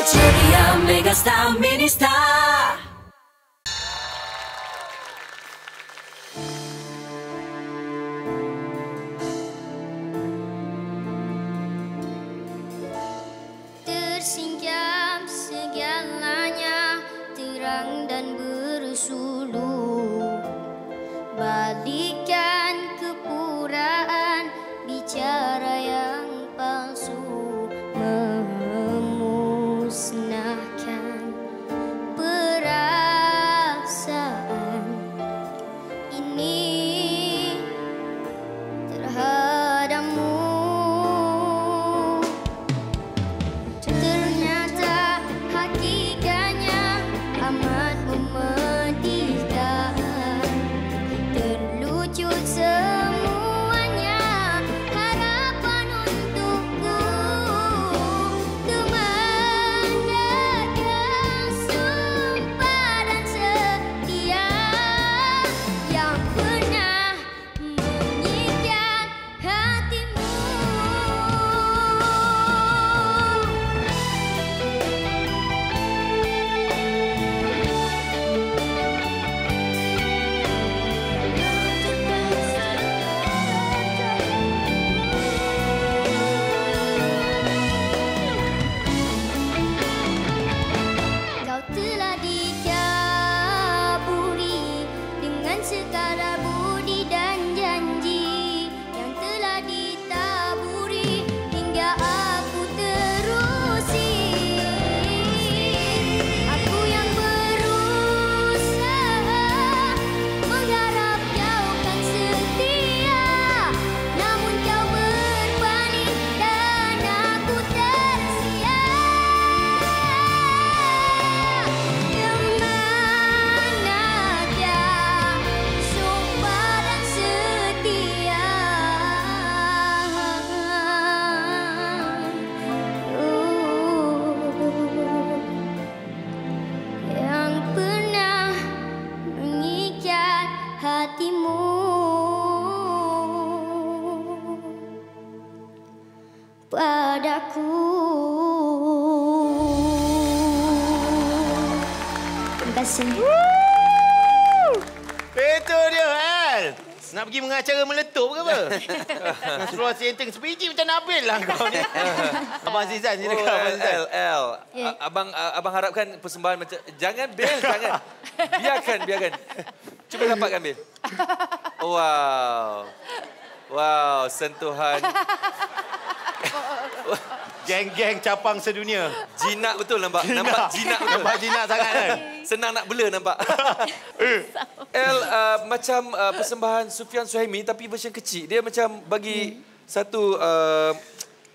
Ceria Megastar Ministar Tersingkap segalanya terang dan bersuluh. Balikan Padaku Terima kasih. Itu dia, Al. Nak pergi mengacara meletup ke apa? Nak suruh senteng sebiji macam Nabil lah kau ni. Abang Zizan, Oh, silakan Abang L, Zizan. L, L. Ya. Abang abang harapkan persembahan macam jangan Bil, jangan. Biarkan, biarkan. Cuba dapatkan Bil. Wow. Wow, sentuhan Geng-geng capang sedunia. jinak betul nampak. Nampak jinak betul. Nampak jinak sangat kan? Senang nak blur nampak. L uh, macam uh, persembahan Sufian Suhaimi tapi version kecil. Dia macam bagi satu uh,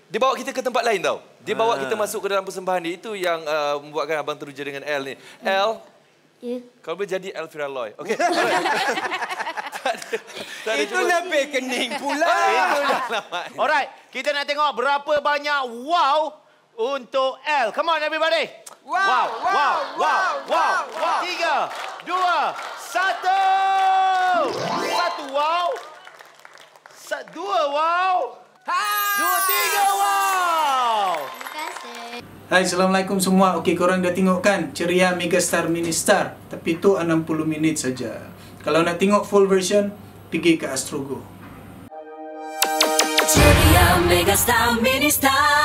dia bawa kita ke tempat lain tau. Dia bawa kita masuk ke dalam persembahan dia. Itu yang uh, membuatkan abang teruja dengan L ni. L, Ya. kalau boleh jadi Elvira Loy. Okey. Itu lebih kening pula. Alright, kita nak tengok berapa banyak wow untuk L. Come on everybody. Wow, wow, wow, wow, wow, wow, wow. Tiga, dua, satu. Satu wow. Sa dua wow. Dua, Hai, Assalamualaikum semua. Okey, korang dah tengok kan Ceria Megastar Ministar. Tapi tu 60 minit saja. Kalau nak tengok full version, pergi ke Astrogo. Ceria Megastar Ministar